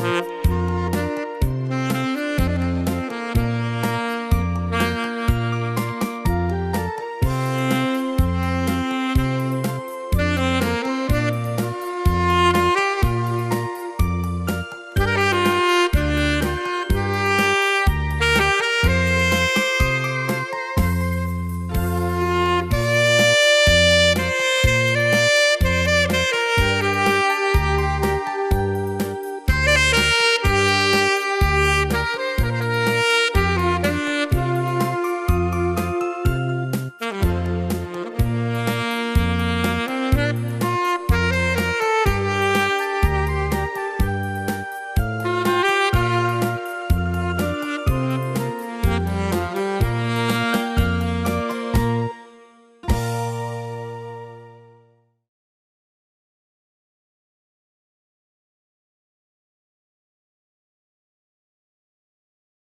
Bye.